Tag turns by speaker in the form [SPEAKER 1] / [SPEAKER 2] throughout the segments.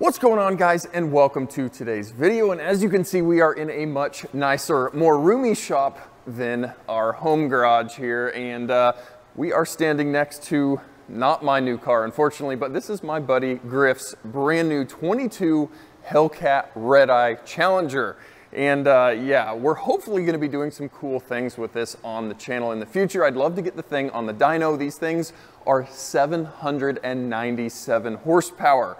[SPEAKER 1] What's going on guys and welcome to today's video and as you can see we are in a much nicer, more roomy shop than our home garage here and uh, we are standing next to not my new car unfortunately but this is my buddy Griff's brand new 22 Hellcat Red Eye Challenger and uh, yeah, we're hopefully gonna be doing some cool things with this on the channel in the future. I'd love to get the thing on the dyno. These things are 797 horsepower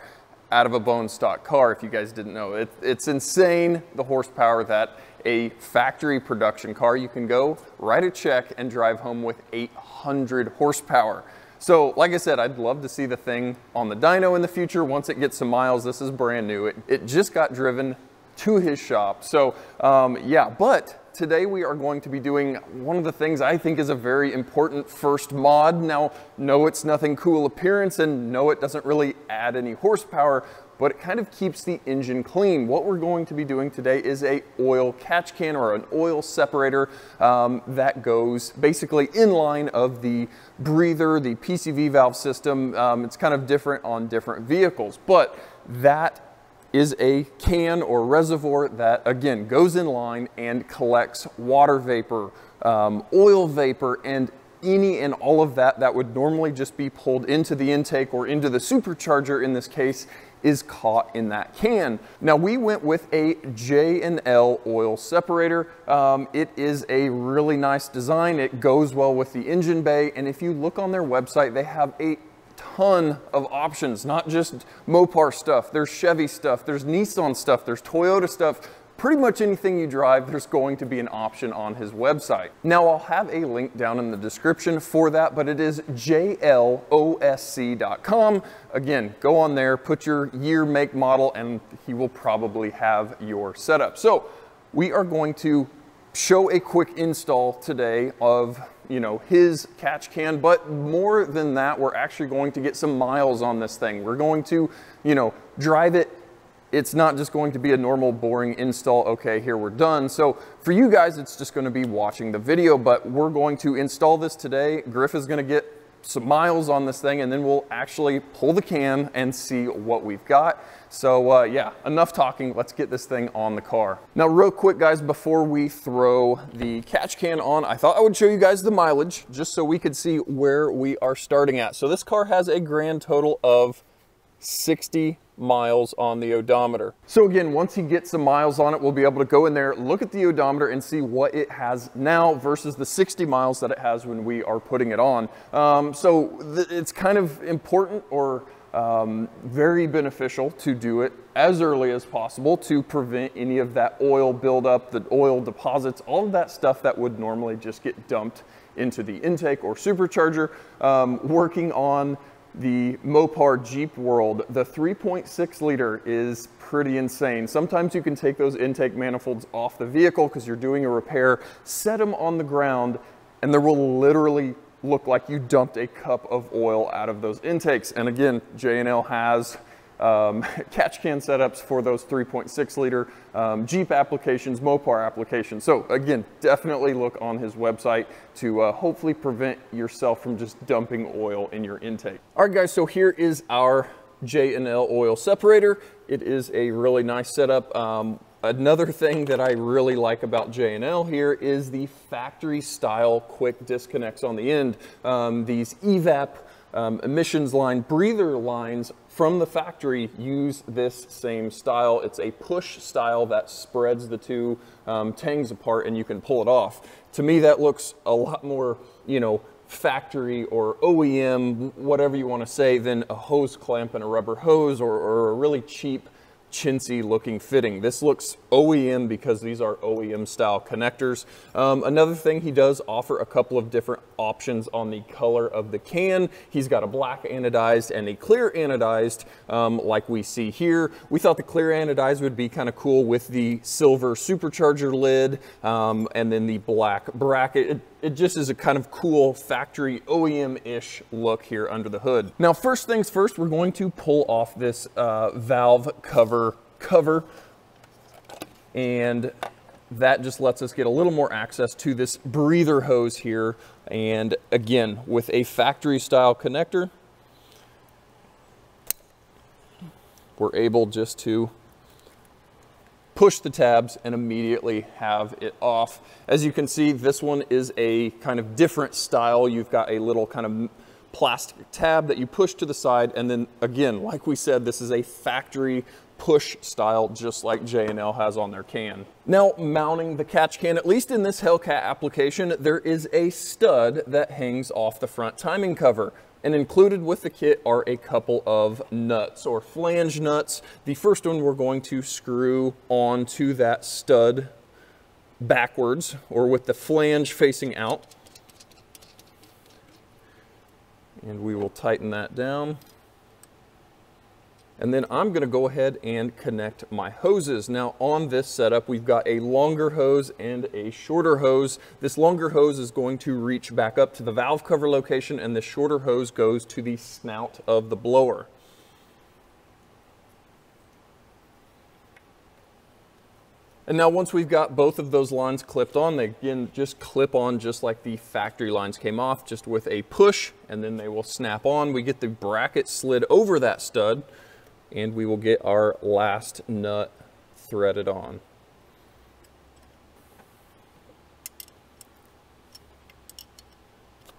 [SPEAKER 1] out of a bone stock car, if you guys didn't know. It, it's insane the horsepower that a factory production car, you can go write a check and drive home with 800 horsepower. So like I said, I'd love to see the thing on the dyno in the future once it gets some miles. This is brand new. It, it just got driven to his shop. So um, yeah, but today we are going to be doing one of the things I think is a very important first mod. Now, no, it's nothing cool appearance and no, it doesn't really add any horsepower, but it kind of keeps the engine clean. What we're going to be doing today is a oil catch can or an oil separator um, that goes basically in line of the breather, the PCV valve system. Um, it's kind of different on different vehicles, but that is a can or reservoir that again goes in line and collects water vapor, um, oil vapor, and any and all of that that would normally just be pulled into the intake or into the supercharger in this case is caught in that can. Now we went with a J&L oil separator. Um, it is a really nice design. It goes well with the engine bay. And if you look on their website, they have a ton of options, not just Mopar stuff. There's Chevy stuff, there's Nissan stuff, there's Toyota stuff. Pretty much anything you drive, there's going to be an option on his website. Now I'll have a link down in the description for that, but it is jlosc.com. Again, go on there, put your year, make, model, and he will probably have your setup. So we are going to show a quick install today of you know, his catch can, but more than that, we're actually going to get some miles on this thing. We're going to, you know, drive it. It's not just going to be a normal boring install. Okay, here we're done. So for you guys, it's just gonna be watching the video, but we're going to install this today. Griff is gonna get some miles on this thing and then we'll actually pull the can and see what we've got. So uh, yeah, enough talking. Let's get this thing on the car. Now real quick guys, before we throw the catch can on, I thought I would show you guys the mileage just so we could see where we are starting at. So this car has a grand total of 60 miles on the odometer. So again, once he gets some miles on it, we'll be able to go in there, look at the odometer and see what it has now versus the 60 miles that it has when we are putting it on. Um, so it's kind of important or um, very beneficial to do it as early as possible to prevent any of that oil buildup, the oil deposits, all of that stuff that would normally just get dumped into the intake or supercharger. Um, working on the Mopar Jeep World, the 3.6 liter is pretty insane. Sometimes you can take those intake manifolds off the vehicle because you're doing a repair, set them on the ground, and there will literally look like you dumped a cup of oil out of those intakes. And again, J&L has um, catch can setups for those 3.6 liter um, Jeep applications, Mopar applications. So again, definitely look on his website to uh, hopefully prevent yourself from just dumping oil in your intake. All right guys, so here is our J&L oil separator. It is a really nice setup. Um, Another thing that I really like about J&L here is the factory style quick disconnects on the end. Um, these EVAP um, emissions line breather lines from the factory use this same style. It's a push style that spreads the two um, tangs apart and you can pull it off. To me, that looks a lot more, you know, factory or OEM, whatever you want to say, than a hose clamp and a rubber hose or, or a really cheap chintzy looking fitting. This looks OEM because these are OEM style connectors. Um, another thing he does offer a couple of different options on the color of the can. He's got a black anodized and a clear anodized um, like we see here. We thought the clear anodized would be kind of cool with the silver supercharger lid um, and then the black bracket. It, it just is a kind of cool factory OEM-ish look here under the hood. Now, first things first, we're going to pull off this uh, valve cover cover and that just lets us get a little more access to this breather hose here. And again, with a factory style connector, we're able just to push the tabs and immediately have it off. As you can see, this one is a kind of different style. You've got a little kind of plastic tab that you push to the side. And then again, like we said, this is a factory push style, just like J&L has on their can. Now, mounting the catch can, at least in this Hellcat application, there is a stud that hangs off the front timing cover. And included with the kit are a couple of nuts or flange nuts. The first one we're going to screw onto that stud backwards or with the flange facing out. And we will tighten that down. And then I'm gonna go ahead and connect my hoses. Now on this setup, we've got a longer hose and a shorter hose. This longer hose is going to reach back up to the valve cover location and the shorter hose goes to the snout of the blower. And now once we've got both of those lines clipped on, they again just clip on just like the factory lines came off, just with a push, and then they will snap on. We get the bracket slid over that stud, and we will get our last nut threaded on.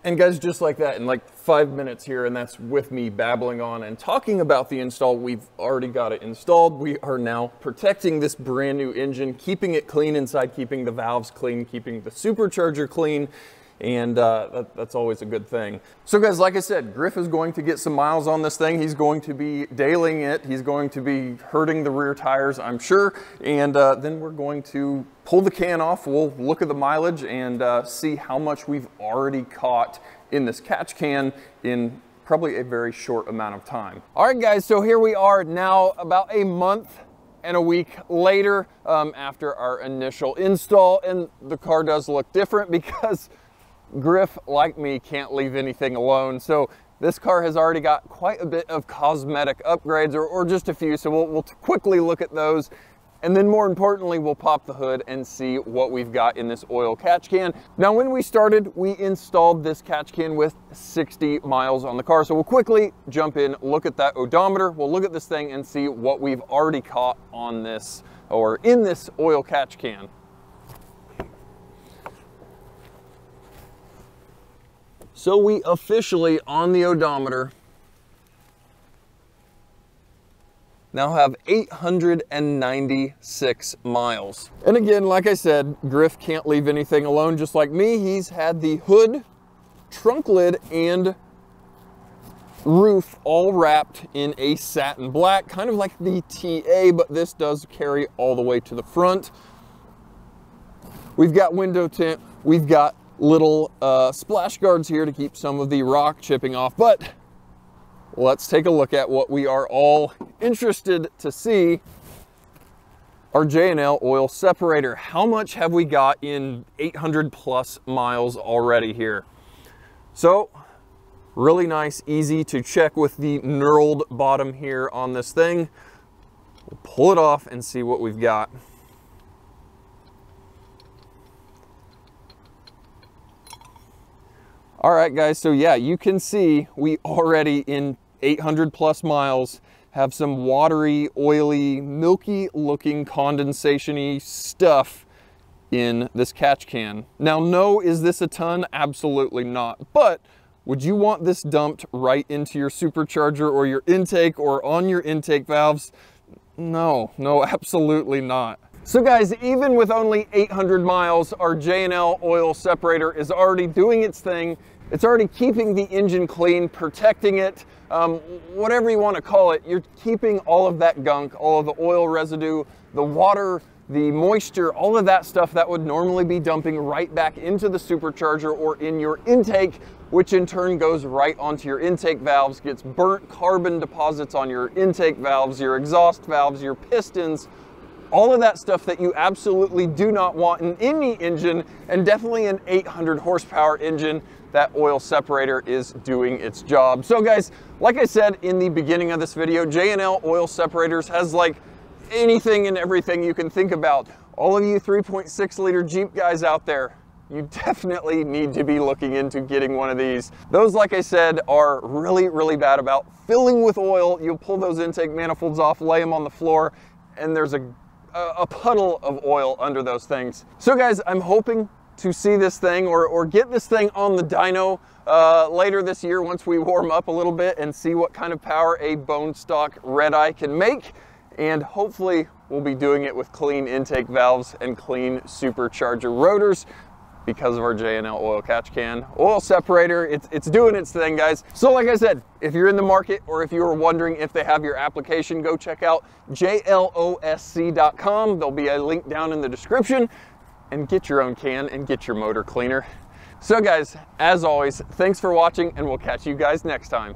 [SPEAKER 1] And guys, just like that, in like five minutes here, and that's with me babbling on and talking about the install. We've already got it installed. We are now protecting this brand new engine, keeping it clean inside, keeping the valves clean, keeping the supercharger clean, and uh, that, that's always a good thing. So guys, like I said, Griff is going to get some miles on this thing. He's going to be dailing it. He's going to be hurting the rear tires, I'm sure. And uh, then we're going to pull the can off. We'll look at the mileage and uh, see how much we've already caught in this catch can in probably a very short amount of time. All right, guys, so here we are now about a month and a week later um, after our initial install and the car does look different because Griff, like me, can't leave anything alone. So this car has already got quite a bit of cosmetic upgrades or, or just a few. So we'll, we'll quickly look at those. And then more importantly, we'll pop the hood and see what we've got in this oil catch can. Now, when we started, we installed this catch can with 60 miles on the car. So we'll quickly jump in, look at that odometer. We'll look at this thing and see what we've already caught on this or in this oil catch can. So we officially, on the odometer, now have 896 miles. And again, like I said, Griff can't leave anything alone just like me. He's had the hood, trunk lid, and roof all wrapped in a satin black, kind of like the TA, but this does carry all the way to the front. We've got window tint, we've got little uh, splash guards here to keep some of the rock chipping off. But let's take a look at what we are all interested to see. Our J&L oil separator. How much have we got in 800 plus miles already here? So really nice, easy to check with the knurled bottom here on this thing. We'll pull it off and see what we've got. All right, guys, so yeah, you can see we already in 800 plus miles have some watery, oily, milky looking condensation-y stuff in this catch can. Now, no, is this a ton? Absolutely not. But would you want this dumped right into your supercharger or your intake or on your intake valves? No, no, absolutely not. So guys, even with only 800 miles, our J&L oil separator is already doing its thing. It's already keeping the engine clean, protecting it, um, whatever you want to call it. You're keeping all of that gunk, all of the oil residue, the water, the moisture, all of that stuff that would normally be dumping right back into the supercharger or in your intake, which in turn goes right onto your intake valves, gets burnt carbon deposits on your intake valves, your exhaust valves, your pistons, all of that stuff that you absolutely do not want in any engine and definitely an 800 horsepower engine that oil separator is doing its job. So guys, like I said in the beginning of this video, J&L oil separators has like anything and everything you can think about. All of you 3.6 liter Jeep guys out there, you definitely need to be looking into getting one of these. Those, like I said, are really, really bad about filling with oil. You'll pull those intake manifolds off, lay them on the floor, and there's a, a puddle of oil under those things. So guys, I'm hoping to see this thing or, or get this thing on the dyno uh, later this year once we warm up a little bit and see what kind of power a bone stock red eye can make. And hopefully we'll be doing it with clean intake valves and clean supercharger rotors because of our J&L oil catch can. Oil separator, it's, it's doing its thing, guys. So like I said, if you're in the market or if you were wondering if they have your application, go check out jlosc.com. There'll be a link down in the description and get your own can and get your motor cleaner. So guys, as always, thanks for watching and we'll catch you guys next time.